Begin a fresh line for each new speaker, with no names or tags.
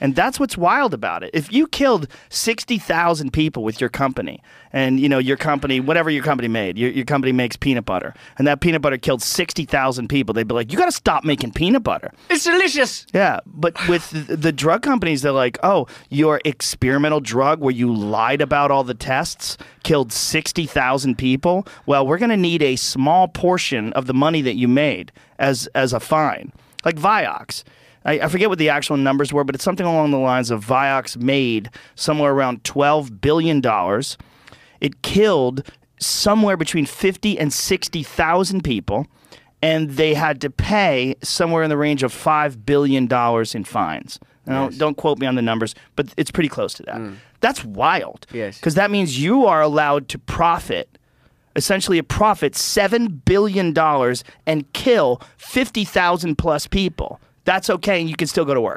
And that's what's wild about it. If you killed 60,000 people with your company and you know your company whatever your company made, your, your company makes peanut butter and that peanut butter killed 60,000 people, they'd be like, "You got to stop making peanut butter."
It's delicious.
Yeah, but with the, the drug companies, they're like, oh, your experimental drug where you lied about all the tests killed 60,000 people. Well, we're going to need a small portion of the money that you made as, as a fine. Like Vioxx. I, I forget what the actual numbers were, but it's something along the lines of Vioxx made somewhere around $12 billion. It killed somewhere between 50 and 60,000 people and they had to pay somewhere in the range of five billion dollars in fines. Now, don't quote me on the numbers, but it's pretty close to that. Mm. That's wild.
Yes.
because that means you are allowed to profit, essentially a profit seven billion dollars and kill fifty thousand plus people. That's okay, and you can still go to work.